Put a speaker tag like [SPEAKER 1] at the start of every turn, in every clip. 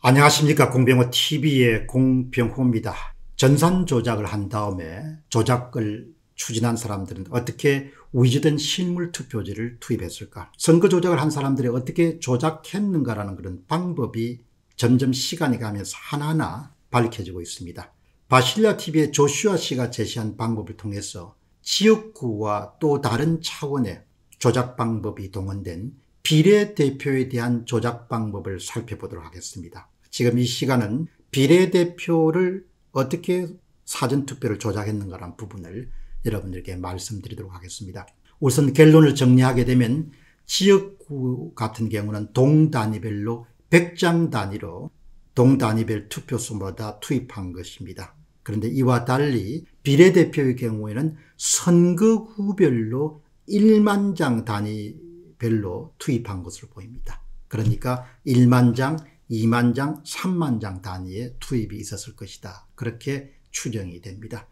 [SPEAKER 1] 안녕하십니까 공병호 TV의 공병호입니다. 전산 조작을 한 다음에 조작을 추진한 사람들은 어떻게 위조된 실물 투표지를 투입했을까 선거 조작을 한 사람들이 어떻게 조작했는가라는 그런 방법이 점점 시간이 가면서 하나하나 밝혀지고 있습니다. 바실리아 TV의 조슈아 씨가 제시한 방법을 통해서 지역구와 또 다른 차원의 조작 방법이 동원된 비례대표에 대한 조작 방법을 살펴보도록 하겠습니다. 지금 이 시간은 비례대표를 어떻게 사전투표를 조작했는가라는 부분을 여러분들께 말씀드리도록 하겠습니다. 우선 결론을 정리하게 되면 지역구 같은 경우는 동 단위별로 100장 단위로 동 단위별 투표수마다 투입한 것입니다. 그런데 이와 달리 비례대표의 경우에는 선거구별로 1만 장 단위 별로 투입한 것으로 보입니다. 그러니까 1만 장, 2만 장, 3만 장 단위의 투입이 있었을 것이다. 그렇게 추정이 됩니다.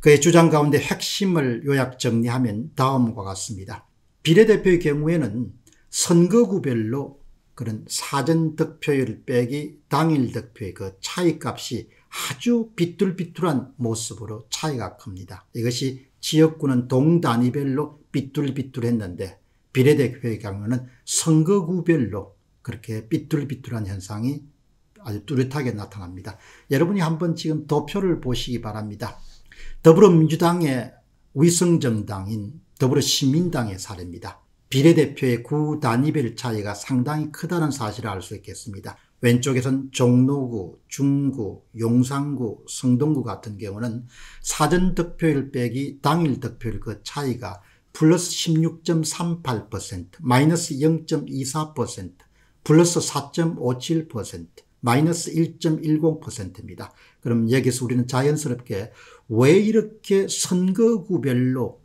[SPEAKER 1] 그의 주장 가운데 핵심을 요약 정리하면 다음과 같습니다. 비례대표의 경우에는 선거구별로 그런 사전 득표율 빼기 당일 득표의 그 차이값이 아주 비뚤비뚤한 모습으로 차이가 큽니다. 이것이 지역구는 동단위별로 삐뚤비뚤했는데 비례대표의 경우는 선거구별로 그렇게 삐뚤비뚤한 현상이 아주 뚜렷하게 나타납니다. 여러분이 한번 지금 도표를 보시기 바랍니다. 더불어민주당의 위성정당인 더불어시민당의 사례입니다. 비례대표의 구 단위별 차이가 상당히 크다는 사실을 알 수 있겠습니다. 왼쪽에선 종로구, 중구, 용산구, 성동구 같은 경우는 사전 득표율 빼기 당일 득표율 그 차이가 플러스 16.38%, 마이너스 0.24%, 플러스 4.57%, 마이너스 1.10%입니다. 그럼 여기서 우리는 자연스럽게 왜 이렇게 선거구별로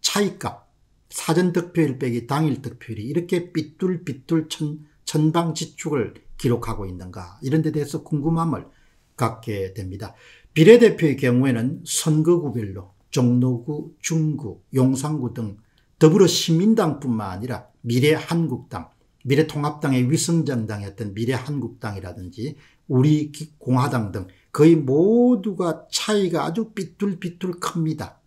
[SPEAKER 1] 차이값, 사전 득표율 빼기 당일 득표율이 이렇게 삐뚤삐뚤 천, 천방지축을 기록하고 있는가 이런 데 대해서 궁금함을 갖게 됩니다. 비례대표의 경우에는 선거구별로 종로구, 중구, 용산구 등 더불어 시민당뿐만 아니라 미래한국당, 미래통합당의 위성정당이었던 미래한국당이라든지 우리 공화당 등 거의 모두가 차이가 아주 삐뚤삐뚤 큽니다.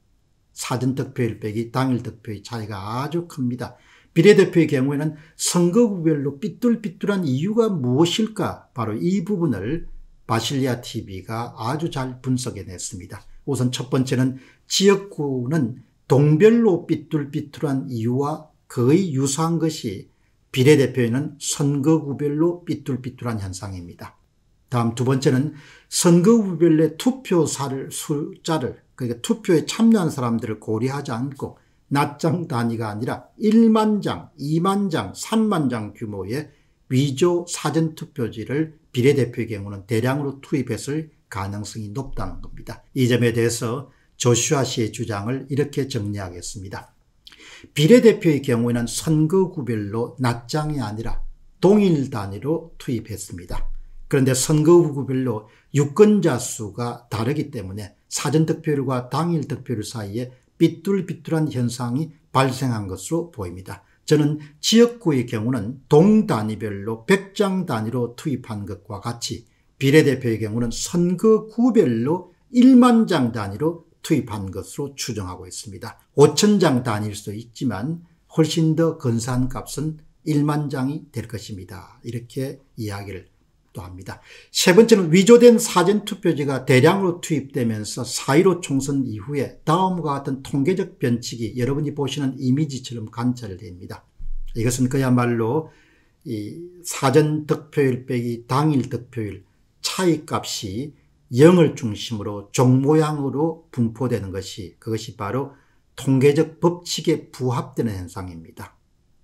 [SPEAKER 1] 사전 득표율 빼기 당일 득표의 차이가 아주 큽니다. 비례대표의 경우에는 선거구별로 삐뚤삐뚤한 이유가 무엇일까? 바로 이 부분을 바실리아 TV가 아주 잘 분석해냈습니다. 우선 첫 번째는 지역구는 동별로 삐뚤삐뚤한 이유와 거의 유사한 것이 비례대표에는 선거구별로 삐뚤삐뚤한 현상입니다. 다음 두 번째는 선거구별의 투표사를 숫자를 그러니까 투표에 참여한 사람들을 고려하지 않고 낱장 단위가 아니라 1만 장, 2만 장, 3만 장 규모의 위조 사전투표지를 비례대표의 경우는 대량으로 투입했을 가능성이 높다는 겁니다. 이 점에 대해서 조슈아 씨의 주장을 이렇게 정리하겠습니다. 비례대표의 경우에는 선거 구별로 낱장이 아니라 동일 단위로 투입했습니다. 그런데 선거 구별로 유권자 수가 다르기 때문에 사전 득표율과 당일 득표율 사이에 삐뚤삐뚤한 현상이 발생한 것으로 보입니다. 저는 지역구의 경우는 동 단위별로 100장 단위로 투입한 것과 같이 비례대표의 경우는 선거 구별로 1만 장 단위로 투입한 것으로 추정하고 있습니다. 5천 장 단위일 수도 있지만 훨씬 더 근사한 값은 1만 장이 될 것입니다. 이렇게 이야기를 또 합니다. 세 번째는 위조된 사전투표지가 대량으로 투입되면서 4.15 총선 이후에 다음과 같은 통계적 변칙이 여러분이 보시는 이미지처럼 관찰됩니다. 이것은 그야말로 이 사전 득표율 빼기 당일 득표율 차이값이 0을 중심으로 종 모양으로 분포되는 것이 그것이 바로 통계적 법칙에 부합되는 현상입니다.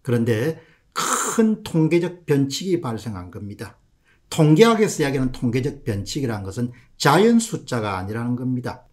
[SPEAKER 1] 그런데 큰 통계적 변칙이 발생한 겁니다. 통계학에서 이야기하는 통계적 변칙이라는 것은 자연 숫자가 아니라는 겁니다.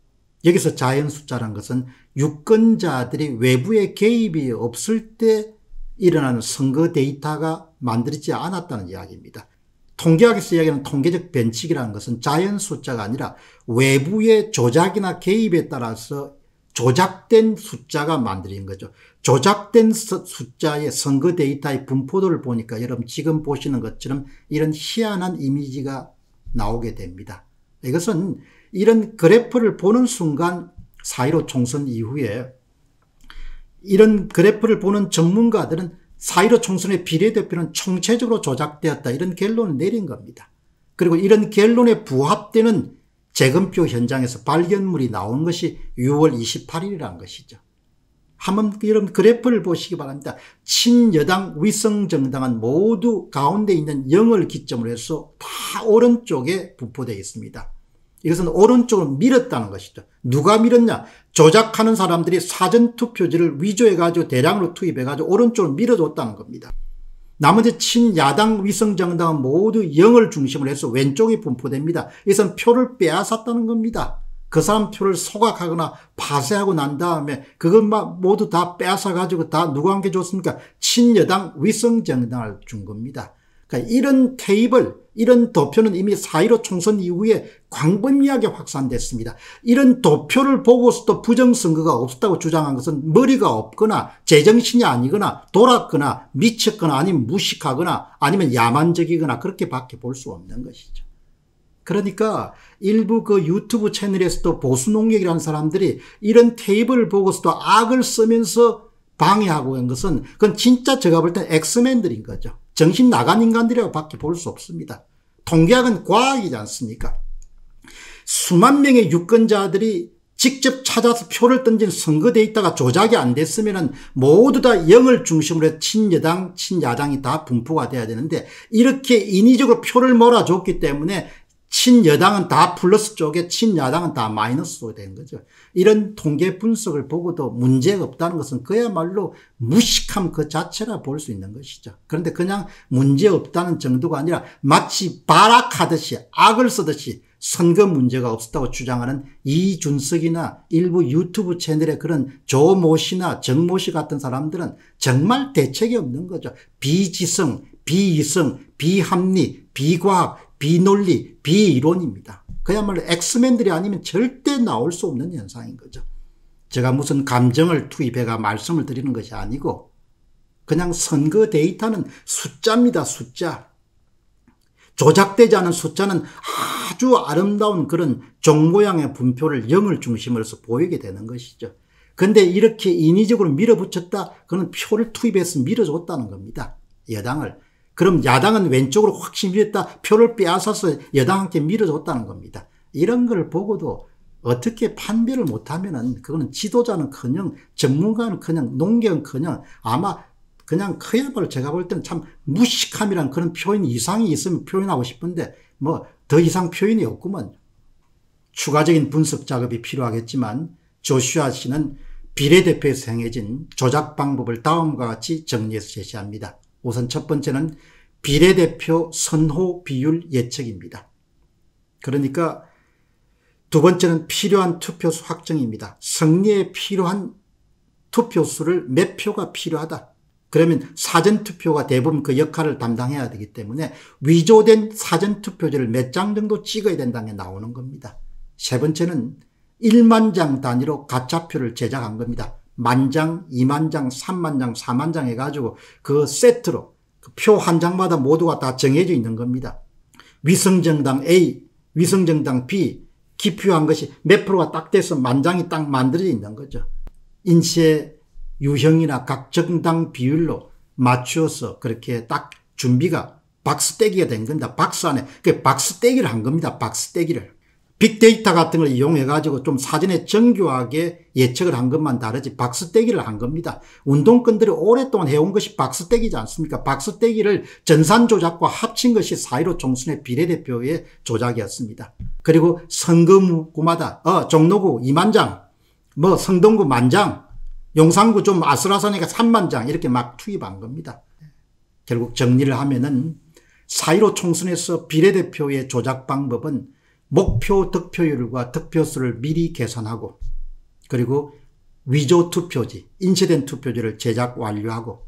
[SPEAKER 1] 여기서 자연 숫자라는 것은 유권자들이 외부의 개입이 없을 때 일어나는 선거 데이터가 만들어지지 않았다는 이야기입니다. 통계학에서 이야기하는 통계적 변칙이라는 것은 자연 숫자가 아니라 외부의 조작이나 개입에 따라서 조작된 숫자가 만들어진 거죠. 조작된 숫자의 선거 데이터의 분포도를 보니까 여러분 지금 보시는 것처럼 이런 희한한 이미지가 나오게 됩니다. 이것은 이런 그래프를 보는 순간 4.15 총선 이후에 이런 그래프를 보는 전문가들은 4.15 총선의 비례대표는 총체적으로 조작되었다 이런 결론을 내린 겁니다. 그리고 이런 결론에 부합되는 재검표 현장에서 발견물이 나온 것이 6월 28일이라는 것이죠. 한번 이런 그래프를 보시기 바랍니다. 친여당 위성정당은 모두 가운데 있는 0을 기점으로 해서 다 오른쪽에 분포되어 있습니다. 이것은 오른쪽으로 밀었다는 것이죠. 누가 밀었냐? 조작하는 사람들이 사전투표지를 위조해가지고 대량으로 투입해가지고 오른쪽으로 밀어줬다는 겁니다. 나머지 친야당 위성정당은 모두 0을 중심으로 해서 왼쪽이 분포됩니다. 이것은 표를 빼앗았다는 겁니다. 그 사람 표를 소각하거나 파쇄하고 난 다음에 그것 모두 다 빼앗아가지고 다 누구한테 줬습니까? 친여당 위성정당을 준 겁니다. 그러니까 이런 테이블, 이런 도표는 이미 4.15 총선 이후에 광범위하게 확산됐습니다. 이런 도표를 보고서도 부정선거가 없었다고 주장한 것은 머리가 없거나 제정신이 아니거나 돌았거나 미쳤거나 아니면 무식하거나 아니면 야만적이거나 그렇게밖에 볼 수 없는 것이죠. 그러니까 일부 그 유튜브 채널에서도 보수농객이라는 사람들이 이런 테이블을 보고서도 악을 쓰면서 방해하고 한 것은 그건 진짜 제가 볼 땐 X-man들인 거죠. 정신 나간 인간들이라고 밖에 볼 수 없습니다. 통계학은 과학이지 않습니까? 수만 명의 유권자들이 직접 찾아서 표를 던진 선거 데이터가 조작이 안 됐으면 모두 다 0을 중심으로 해 친여당, 친야당이 다 분포가 돼야 되는데 이렇게 인위적으로 표를 몰아줬기 때문에 친여당은 다 플러스 쪽에 친야당은 다 마이너스 쪽에 된 거죠. 이런 통계 분석을 보고도 문제가 없다는 것은 그야말로 무식함 그 자체라 볼 수 있는 것이죠. 그런데 그냥 문제 없다는 정도가 아니라 마치 발악하듯이 악을 쓰듯이 선거 문제가 없었다고 주장하는 이준석이나 일부 유튜브 채널의 그런 조모 씨나 정모 씨 같은 사람들은 정말 대책이 없는 거죠. 비지성, 비이성, 비합리, 비과학, 비논리, 비이론입니다. 그야말로 엑스맨들이 아니면 절대 나올 수 없는 현상인 거죠. 제가 무슨 감정을 투입해가 말씀을 드리는 것이 아니고 그냥 선거 데이터는 숫자입니다. 숫자. 조작되지 않은 숫자는 아주 아름다운 그런 종 모양의 분표를 0을 중심으로 해서 보이게 되는 것이죠. 근데 이렇게 인위적으로 밀어붙였다? 그는 표를 투입해서 밀어줬다는 겁니다. 여당을. 그럼 야당은 왼쪽으로 확실히 밀었다 표를 빼앗아서 여당한테 밀어줬다는 겁니다. 이런 걸 보고도 어떻게 판별을 못하면은 그거는 지도자는커녕 전문가는커녕 농경은커녕 아마 그냥 그야말로 제가 볼 때는 참 무식함이란 그런 표현 이상이 있으면 표현하고 싶은데 뭐 더 이상 표현이 없구먼 추가적인 분석 작업이 필요하겠지만 조슈아 씨는 비례대표에서 행해진 조작 방법을 다음과 같이 정리해서 제시합니다. 우선 첫 번째는 비례대표 선호 비율 예측입니다. 그러니까 두 번째는 필요한 투표수 확정입니다. 승리에 필요한 투표수를 몇 표가 필요하다. 그러면 사전투표가 대부분 그 역할을 담당해야 되기 때문에 위조된 사전투표지를 몇 장 정도 찍어야 된다는 게 나오는 겁니다. 세 번째는 1만 장 단위로 가짜표를 제작한 겁니다. 만장, 2만 장, 3만 장, 4만 장 해가지고 그 세트로 그표한 장마다 모두가 다 정해져 있는 겁니다. 위성정당 A, 위성정당 B 기표한 것이 몇 프로가 딱 돼서 만장이 딱 만들어져 있는 거죠. 인쇄 유형이나 각 정당 비율로 맞추어서 그렇게 딱 준비가 박스 떼기가 된 겁니다. 박스 안에 그 박스 떼기를 한 겁니다. 박스 떼기를. 빅데이터 같은 걸 이용해가지고 좀 사전에 정교하게 예측을 한 것만 다르지 박스떼기를 한 겁니다. 운동권들이 오랫동안 해온 것이 박스떼기지 않습니까? 박스떼기를 전산 조작과 합친 것이 4.15 총선의 비례대표의 조작이었습니다. 그리고 선거구마다 어 종로구 2만장 뭐 성동구 만장 용산구 좀 아슬아슬하니까 3만장 이렇게 막 투입한 겁니다. 결국 정리를 하면은 4.15 총선에서 비례대표의 조작 방법은 목표 득표율과 득표수를 미리 계산하고 그리고 위조 투표지, 인쇄된 투표지를 제작 완료하고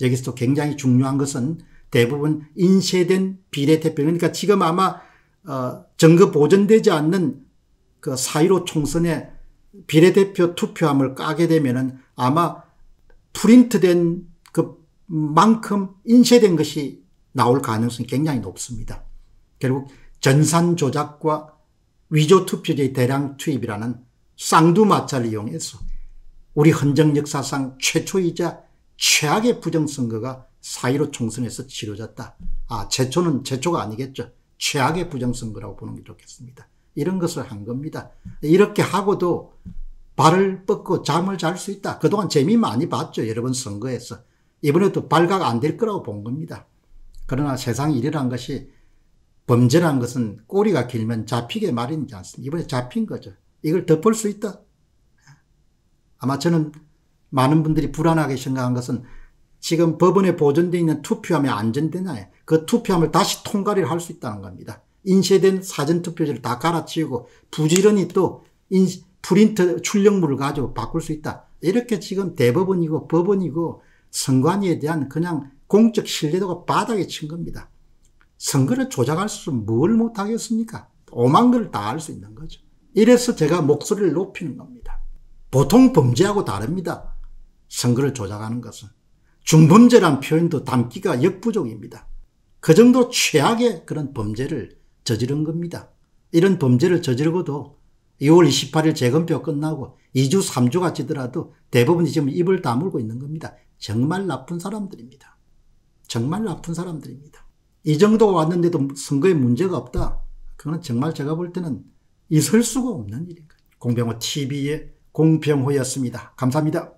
[SPEAKER 1] 여기서 굉장히 중요한 것은 대부분 인쇄된 비례대표 그러니까 지금 아마 어, 증거 보존되지 않는 그4.15 총선의 비례대표 투표함을 까게 되면은 아마 프린트된 그 만큼 인쇄된 것이 나올 가능성이 굉장히 높습니다. 결국 전산 조작과 위조 투표지의 대량 투입이라는 쌍두마차를 이용해서 우리 헌정 역사상 최초이자 최악의 부정선거가 4.15 총선에서 치러졌다. 아, 최초는 최초가 아니겠죠. 최악의 부정선거라고 보는 게 좋겠습니다. 이런 것을 한 겁니다. 이렇게 하고도 발을 뻗고 잠을 잘 수 있다. 그동안 재미 많이 봤죠. 여러 번 선거에서. 이번에도 발각 안 될 거라고 본 겁니다. 그러나 세상 일이란 것이 범죄란 것은 꼬리가 길면 잡히게 마련이지 않습니까? 이번에 잡힌 거죠. 이걸 덮을 수 있다. 아마 저는 많은 분들이 불안하게 생각한 것은 지금 법원에 보존되어 있는 투표함이 안전되나요? 그 투표함을 다시 통과를 할 수 있다는 겁니다. 인쇄된 사전투표지를 다 갈아치우고 부지런히 또 인, 프린트 출력물을 가지고 바꿀 수 있다. 이렇게 지금 대법원이고 법원이고 선관위에 대한 그냥 공적 신뢰도가 바닥에 친 겁니다. 선거를 조작할 수 뭘 못하겠습니까? 오만 걸 다 할 수 있는 거죠. 이래서 제가 목소리를 높이는 겁니다. 보통 범죄하고 다릅니다. 선거를 조작하는 것은. 중범죄란 표현도 담기가 역부족입니다. 그 정도 최악의 그런 범죄를 저지른 겁니다. 이런 범죄를 저지르고도 2월 28일 재검표 끝나고 2주 3주가 지더라도 대부분이 지금 입을 다물고 있는 겁니다. 정말 나쁜 사람들입니다. 정말 나쁜 사람들입니다. 이 정도가 왔는데도 선거에 문제가 없다. 그거는 정말 제가 볼 때는 있을 수가 없는 일인 거예요. 공병호 TV의 공병호였습니다. 감사합니다.